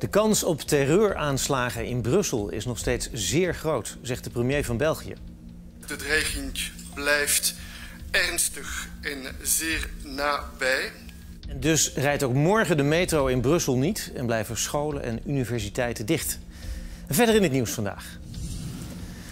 De kans op terreuraanslagen in Brussel is nog steeds zeer groot, zegt de premier van België. De dreiging blijft ernstig en zeer nabij. En dus rijdt ook morgen de metro in Brussel niet en blijven scholen en universiteiten dicht. Verder in het nieuws vandaag.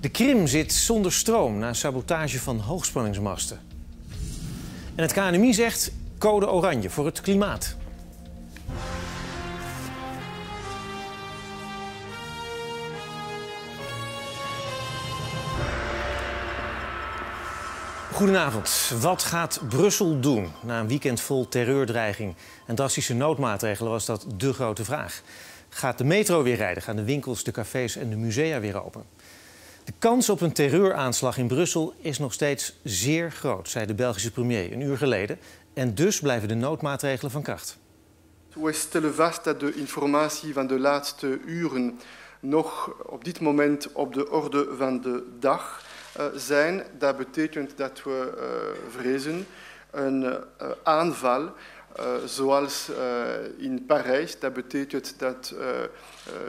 De Krim zit zonder stroom na sabotage van hoogspanningsmasten. En het KNMI zegt code oranje voor het klimaat. Goedenavond. Wat gaat Brussel doen na een weekend vol terreurdreiging en drastische noodmaatregelen was dat de grote vraag. Gaat de metro weer rijden? Gaan de winkels, de cafés en de musea weer open? De kans op een terreuraanslag in Brussel is nog steeds zeer groot, zei de Belgische premier een uur geleden. En dus blijven de noodmaatregelen van kracht. We stellen vast dat de informatie van de laatste uren nog op dit moment op de orde van de dag zijn. Dat betekent dat we uh, vrezen een uh, aanval zoals uh, in Parijs. Dat betekent dat uh,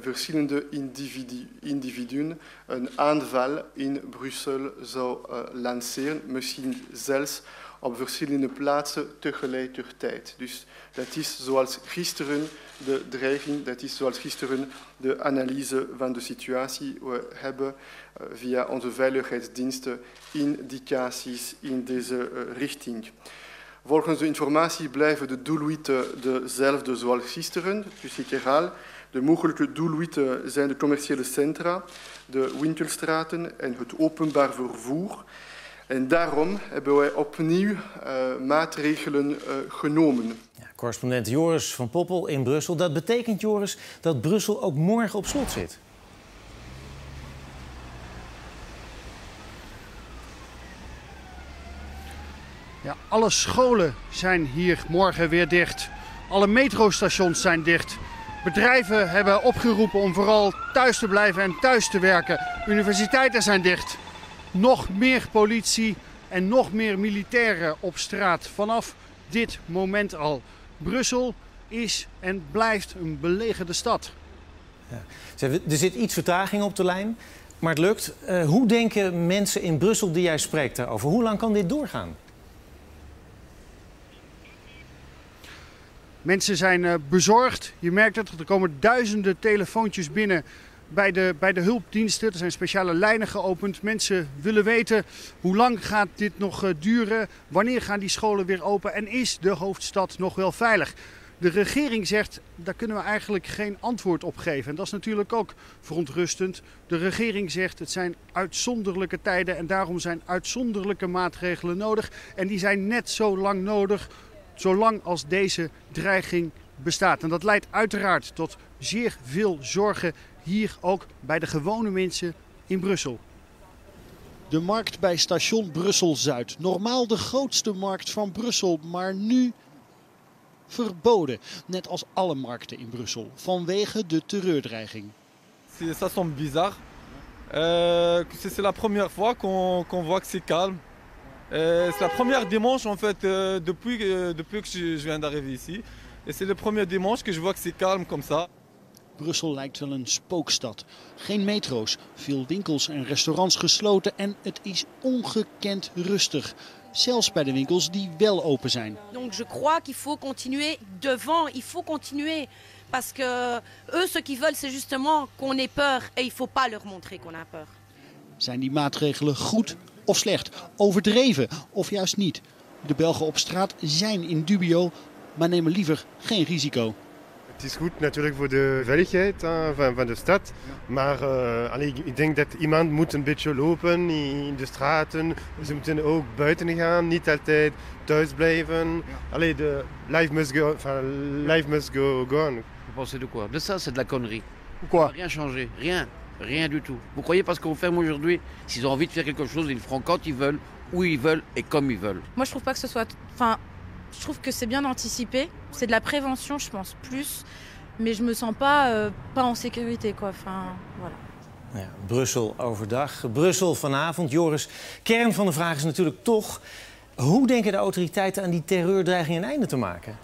verschillende individu individuen een aanval in Brussel zou lanceren, misschien zelfs op verschillende plaatsen tegelijkertijd. Dus dat is zoals gisteren de dreiging, dat is zoals gisteren de analyse van de situatie. We hebben via onze veiligheidsdiensten indicaties in deze richting. Volgens de informatie blijven de doelwitten dezelfde zoals gisteren. Dus ik herhaal, de mogelijke doelwitten zijn de commerciële centra, de winkelstraten en het openbaar vervoer. En daarom hebben wij opnieuw uh, maatregelen uh, genomen. Ja, correspondent Joris van Poppel in Brussel. Dat betekent, Joris, dat Brussel ook morgen op slot zit. Alle scholen zijn hier morgen weer dicht. Alle metrostations zijn dicht. Bedrijven hebben opgeroepen om vooral thuis te blijven en thuis te werken. Universiteiten zijn dicht. Nog meer politie en nog meer militairen op straat vanaf dit moment al. Brussel is en blijft een belegerde stad. Ja. Er zit iets vertraging op de lijn, maar het lukt. Uh, hoe denken mensen in Brussel die jij spreekt daarover? Hoe lang kan dit doorgaan? Mensen zijn uh, bezorgd. Je merkt het, er komen duizenden telefoontjes binnen bij de, bij de hulpdiensten. Er zijn speciale lijnen geopend. Mensen willen weten hoe lang gaat dit nog uh, duren? Wanneer gaan die scholen weer open? En is de hoofdstad nog wel veilig? De regering zegt, daar kunnen we eigenlijk geen antwoord op geven. En dat is natuurlijk ook verontrustend. De regering zegt, het zijn uitzonderlijke tijden en daarom zijn uitzonderlijke maatregelen nodig. En die zijn net zo lang nodig zolang als deze dreiging bestaat. En dat leidt uiteraard tot zeer veel zorgen hier ook bij de gewone mensen in Brussel. De markt bij station Brussel-Zuid. Normaal de grootste markt van Brussel, maar nu verboden. Net als alle markten in Brussel, vanwege de terreurdreiging. Ça semble bizarre. Euh, c'est la première fois qu'on qu voit que c'est calme. Euh, c'est la première dimanche en fait euh, depuis, euh, depuis que je, je viens d'arriver ici. Et c'est le premier dimanche que je vois que c'est calme comme ça. Brussel lijkt wel een spookstad. Geen metro's, veel winkels en restaurants gesloten en het is ongekend rustig. Zelfs bij de winkels die wel open zijn. Donc je crois qu'il faut continuer devant, il faut continuer. Parce que eux, ce qu'ils veulent, c'est justement qu'on ait peur. Et il ne faut pas leur montrer qu'on a peur. Zijn die maatregelen goed of slecht, overdreven of juist niet. De Belgen op straat zijn in dubio, maar nemen liever geen risico. Het is goed natuurlijk voor de veiligheid hè, van, van, de stad. Maar uh, allee, ik denk dat iemand moet een beetje lopen in de straten. Ze moeten ook buiten gaan, niet altijd thuis blijven. Allee, de life must go, enfin, life must go, go on. Vous pensez de quoi De ça, c'est de la connerie. Pourquoi Rien changé, rien. Rien du tout. Vous croyez parce qu'on ferme aujourd'hui, s'ils ont envie de faire quelque chose, ils le feront quand ils veulent, où ils veulent et comme ils veulent. Moi, je trouve pas que ce soit. Enfin, je trouve que c'est bien d'anticiper. C'est de la prévention, je pense, plus. Mais je me sens pas, euh, pas en sécurité, quoi. Enfin, voilà. Ja, Brussel overdag, Brussel vanavond. Joris, kern van de vraag is natuurlijk toch... hoe denken de autoriteiten aan die terreurdreiging een einde te maken?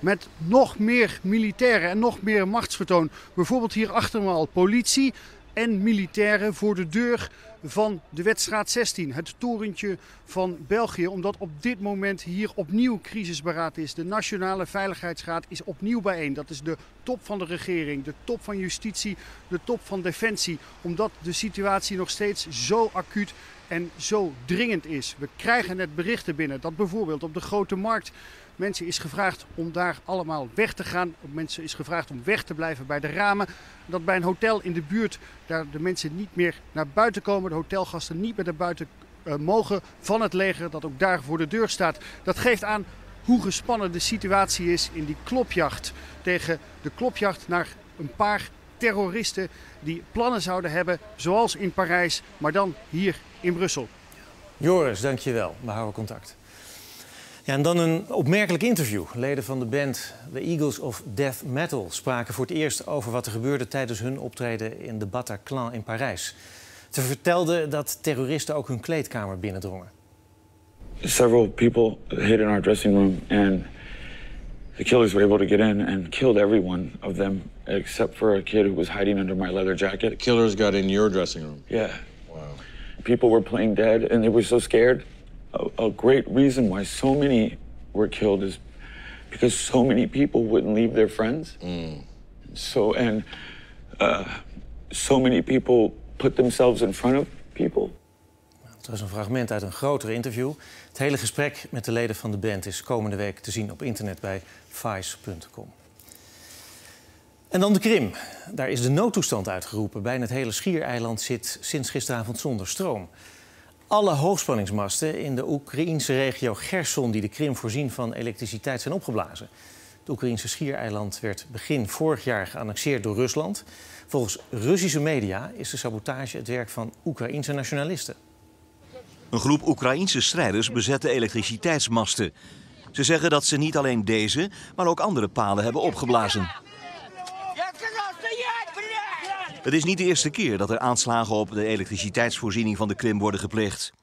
Met nog meer militairen en nog meer machtsvertoon. Bijvoorbeeld hier achter me al politie en militairen voor de deur van de wedstraat 16, het torentje van België. Omdat op dit moment hier opnieuw crisisberaad is. De Nationale Veiligheidsraad is opnieuw bijeen. Dat is de top van de regering, de top van justitie, de top van defensie. Omdat de situatie nog steeds zo acuut en zo dringend is. We krijgen net berichten binnen dat bijvoorbeeld op de grote markt mensen is gevraagd om daar allemaal weg te gaan. Mensen is gevraagd om weg te blijven bij de ramen. Dat bij een hotel in de buurt daar de mensen niet meer naar buiten komen. De hotelgasten niet meer naar buiten uh, mogen van het leger dat ook daar voor de deur staat. Dat geeft aan hoe gespannen de situatie is in die klopjacht tegen de klopjacht naar een paar terroristen die plannen zouden hebben, zoals in Parijs, maar dan hier in Brussel. Joris, dankjewel. We houden contact. Ja, en dan een opmerkelijk interview. Leden van de band The Eagles of Death Metal spraken voor het eerst over wat er gebeurde tijdens hun optreden in de Bataclan in Parijs. Ze vertelden dat terroristen ook hun kleedkamer binnendrongen. Several people hid in our dressing room and the killers were able to get in and killed every one of them except for a kid who was hiding under my leather jacket. The killers got in your dressing room. Yeah. Wow. People were playing dead and they were so scared. A, a great reason why so many were killed is because so many people wouldn't leave their friends. Mm. So and uh, so many people put themselves in front of people. Het was een fragment uit een groter interview. Het hele gesprek met de leden van de band is komende week te zien op internet bij vice.com. En dan de Krim. Daar is de noodtoestand uitgeroepen. Bijna het hele schiereiland zit sinds gisteravond zonder stroom. Alle hoogspanningsmasten in de Oekraïnse regio Gerson... die de Krim voorzien van elektriciteit zijn opgeblazen. Het Oekraïnse schiereiland werd begin vorig jaar geannexeerd door Rusland. Volgens Russische media is de sabotage het werk van Oekraïnse nationalisten. Een groep Oekraïense strijders bezet de elektriciteitsmasten. Ze zeggen dat ze niet alleen deze, maar ook andere palen hebben opgeblazen. Het is niet de eerste keer dat er aanslagen op de elektriciteitsvoorziening van de Krim worden gepleegd.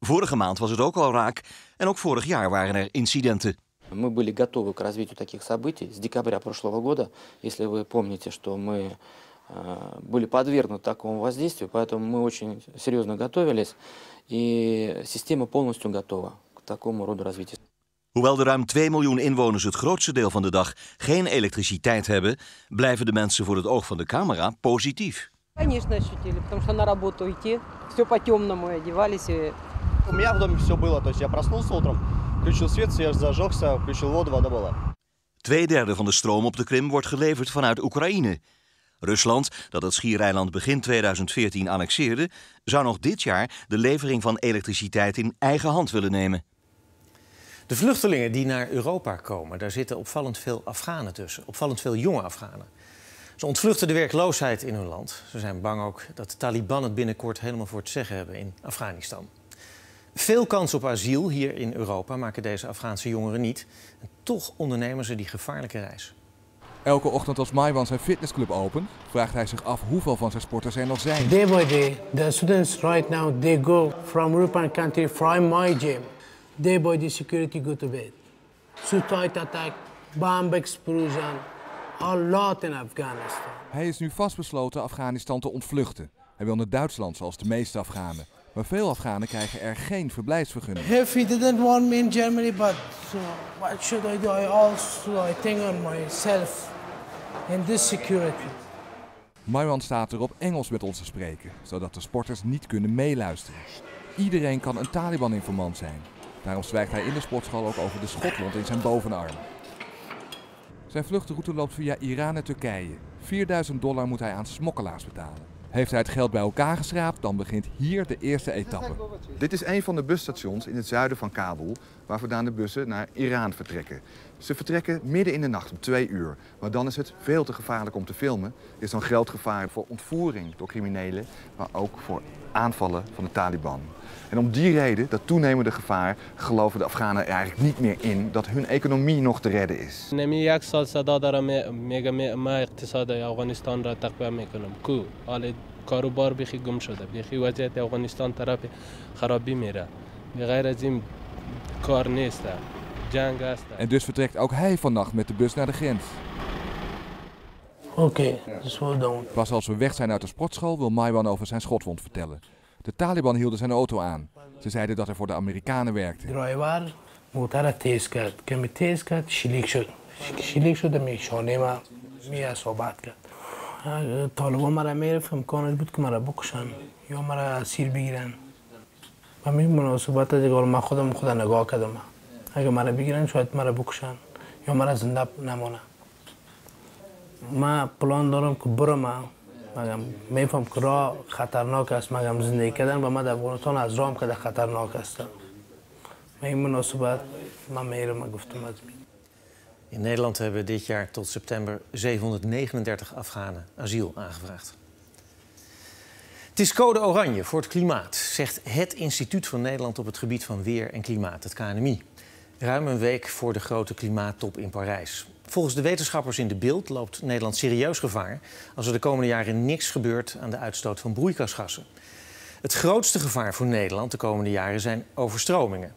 Vorige maand was het ook al raak en ook vorig jaar waren er incidenten. Мы были готовы к развитию таких событий с декабря прошлого года. Если вы помните, что мы были подвергнуты такому воздействию, поэтому мы очень серьезно готовились, и система полностью готова к такому роду развития. Hoewel de ruim 2 miljoen inwoners het grootste deel van de dag geen elektriciteit hebben, blijven de mensen voor het oog van de camera positief. Конечно, ощутили, потому что на работу идти, все по-темному одевались. И... У меня в доме все было, то есть я проснулся утром, включил свет, свет зажегся, включил воду, вода была. Tweederde van de stroom op de Krim wordt geleverd vanuit Oekraïne. Rusland, dat het schiereiland begin 2014 annexeerde, zou nog dit jaar de levering van elektriciteit in eigen hand willen nemen. De vluchtelingen die naar Europa komen, daar zitten opvallend veel Afghanen tussen. Opvallend veel jonge Afghanen. Ze ontvluchten de werkloosheid in hun land. Ze zijn bang ook dat de Taliban het binnenkort helemaal voor het zeggen hebben in Afghanistan. Veel kans op asiel hier in Europa maken deze Afghaanse jongeren niet. En toch ondernemen ze die gevaarlijke reis. Elke ochtend als Maiwan zijn fitnessclub opent, vraagt hij zich af hoeveel van zijn sporters er nog zijn. Day by day, the students right now they go from European country from my gym. Day by day, security go to bed. Suicide attack, bomb explosion, a lot in Afghanistan. Hij is nu vastbesloten Afghanistan te ontvluchten. Hij wil naar Duitsland, zoals de meeste Afghanen. Maar veel Afghanen krijgen er geen verblijfsvergunning. If he didn't want me in Germany, but so what should I do? I also I think on myself in this security. Marwan staat er op Engels met ons te spreken, zodat de sporters niet kunnen meeluisteren. Iedereen kan een Taliban-informant zijn. Daarom zwijgt hij in de sportschool ook over de schotwond in zijn bovenarm. Zijn vluchtroute loopt via Iran en Turkije. 4000 dollar moet hij aan smokkelaars betalen. Heeft hij het geld bij elkaar geschraapt, dan begint hier de eerste etappe. Dit is een van de busstations in het zuiden van Kabul, waar vandaan de bussen naar Iran vertrekken. Ze vertrekken midden in de nacht om twee uur. Maar dan is het veel te gevaarlijk om te filmen. Er is dan groot gevaar voor ontvoering door criminelen, maar ook voor aanvallen van de Taliban. En om die reden, dat toenemende gevaar, geloven de Afghanen er eigenlijk niet meer in dat hun economie nog te redden is. کاروبار بخی گم شده بخی وضعیت افغانستان طرف خرابی میره به غیر از این کار نیست janga asta. En dus vertrekt ook hij vannacht met de bus naar de grens. Oké, okay, slow down. Pas als we weg zijn uit de sportschool wil Maiwan over zijn schotwond vertellen. De Taliban hielden zijn auto aan. Ze zeiden dat hij voor de Amerikanen werkte. driver موتر را تیز کرد که می تیز کرد شلیک شد شلیک شده می شانه ما می اصابت کرد طالبان مرا می‌رفت امکانش بود که مرا بکشن یا مرا اسیر بگیرن. و می مناسبت دیگه من خودم خدا نگاه کردم. اگه مرا بگیرن شاید مرا بکشن یا مرا زنده نمانه من پلان دارم که برم. مگم میفهم که راه خطرناک است. مگم زندگی کردن و من در افغانستان از رام که خطرناک هستم. met in مناسبت من میرم گفتم از In Nederland hebben dit jaar tot september 739 Afghanen asiel aangevraagd. Het is code oranje voor het klimaat, zegt het Instituut van Nederland op het gebied van weer en klimaat, het KNMI. Ruim een week voor de grote klimaattop in Parijs. Volgens de wetenschappers in de beeld loopt Nederland serieus gevaar als er de komende jaren niks gebeurt aan de uitstoot van broeikasgassen. Het grootste gevaar voor Nederland de komende jaren zijn overstromingen.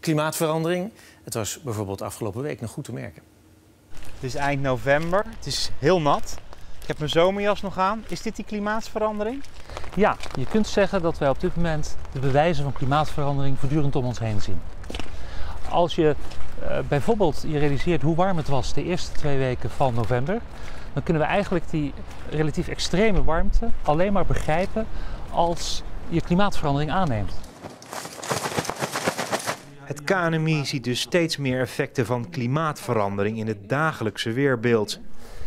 Klimaatverandering, het was bijvoorbeeld afgelopen week nog goed te merken. Het is eind november, het is heel nat. Ik heb mijn zomerjas nog aan. Is dit die klimaatverandering? Ja, je kunt zeggen dat wij op dit moment de bewijzen van klimaatverandering voortdurend om ons heen zien. Als je uh, bijvoorbeeld je realiseert hoe warm het was de eerste twee weken van november, dan kunnen we eigenlijk die relatief extreme warmte alleen maar begrijpen als je klimaatverandering aanneemt. Het KNMI ziet dus steeds meer effecten van klimaatverandering in het dagelijkse weerbeeld.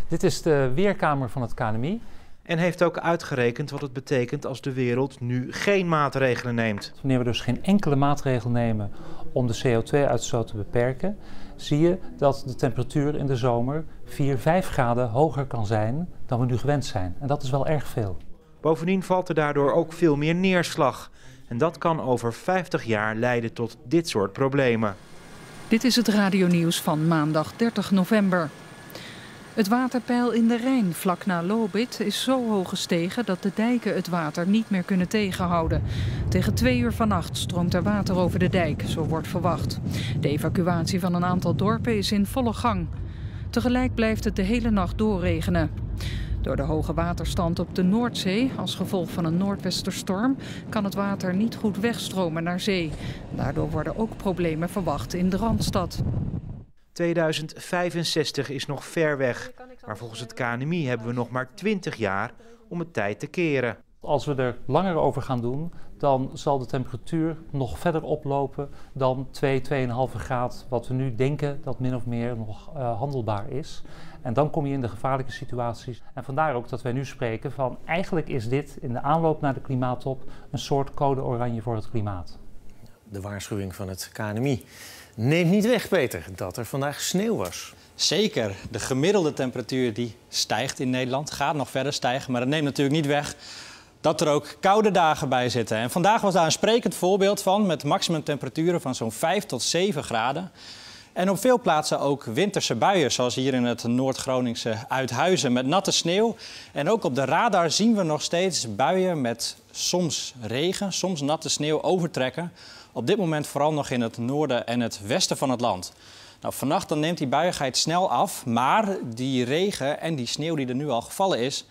Dit is de weerkamer van het KNMI. En heeft ook uitgerekend wat het betekent als de wereld nu geen maatregelen neemt. Wanneer we dus geen enkele maatregel nemen om de CO2-uitstoot te beperken, zie je dat de temperatuur in de zomer 4, 5 graden hoger kan zijn dan we nu gewend zijn. En dat is wel erg veel. Bovendien valt er daardoor ook veel meer neerslag. En dat kan over 50 jaar leiden tot dit soort problemen. Dit is het radionieuws van maandag 30 november. Het waterpeil in de Rijn vlak na Lobit is zo hoog gestegen dat de dijken het water niet meer kunnen tegenhouden. Tegen twee uur vannacht stroomt er water over de dijk, zo wordt verwacht. De evacuatie van een aantal dorpen is in volle gang. Tegelijk blijft het de hele nacht doorregenen. Door de hoge waterstand op de Noordzee, als gevolg van een noordwesterstorm, kan het water niet goed wegstromen naar zee. Daardoor worden ook problemen verwacht in de Randstad. 2065 is nog ver weg, maar volgens het KNMI hebben we nog maar 20 jaar om het tijd te keren. Als we er langer over gaan doen, dan zal de temperatuur nog verder oplopen dan 2, 2,5 graad, wat we nu denken dat min of meer nog uh, handelbaar is. En dan kom je in de gevaarlijke situaties. En vandaar ook dat wij nu spreken van eigenlijk is dit in de aanloop naar de klimaattop een soort code oranje voor het klimaat. De waarschuwing van het KNMI. Neemt niet weg, Peter, dat er vandaag sneeuw was. Zeker. De gemiddelde temperatuur die stijgt in Nederland, gaat nog verder stijgen. Maar dat neemt natuurlijk niet weg dat er ook koude dagen bij zitten. En vandaag was daar een sprekend voorbeeld van met maximum temperaturen van zo'n 5 tot 7 graden. En op veel plaatsen ook winterse buien, zoals hier in het Noord-Groningse Uithuizen met natte sneeuw. En ook op de radar zien we nog steeds buien met soms regen, soms natte sneeuw overtrekken. Op dit moment vooral nog in het noorden en het westen van het land. Nou, vannacht dan neemt die buiigheid snel af, maar die regen en die sneeuw die er nu al gevallen is,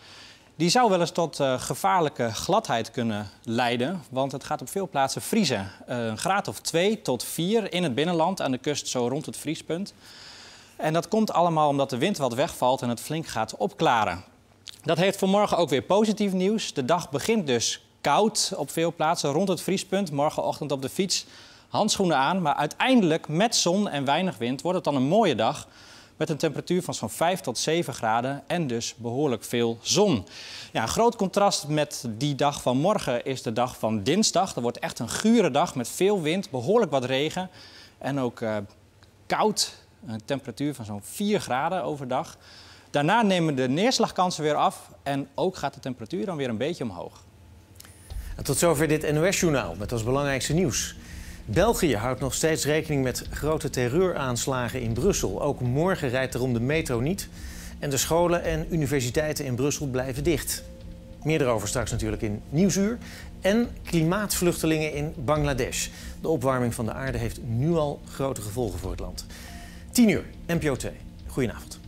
die zou wel eens tot uh, gevaarlijke gladheid kunnen leiden, want het gaat op veel plaatsen vriezen. Uh, een graad of 2 tot 4 in het binnenland, aan de kust zo rond het vriespunt. En dat komt allemaal omdat de wind wat wegvalt en het flink gaat opklaren. Dat heeft vanmorgen ook weer positief nieuws. De dag begint dus koud op veel plaatsen rond het vriespunt. Morgenochtend op de fiets handschoenen aan. Maar uiteindelijk met zon en weinig wind wordt het dan een mooie dag met een temperatuur van zo'n 5 tot 7 graden en dus behoorlijk veel zon. Ja, een groot contrast met die dag van morgen is de dag van dinsdag. Dat wordt echt een gure dag met veel wind, behoorlijk wat regen en ook uh, koud. Een temperatuur van zo'n 4 graden overdag. Daarna nemen de neerslagkansen weer af en ook gaat de temperatuur dan weer een beetje omhoog. Tot zover dit NOS-journaal met als belangrijkste nieuws. België houdt nog steeds rekening met grote terreuraanslagen in Brussel. Ook morgen rijdt erom de metro niet. En de scholen en universiteiten in Brussel blijven dicht. Meer erover straks natuurlijk in Nieuwsuur. En klimaatvluchtelingen in Bangladesh. De opwarming van de aarde heeft nu al grote gevolgen voor het land. 10 uur, NPO 2. Goedenavond.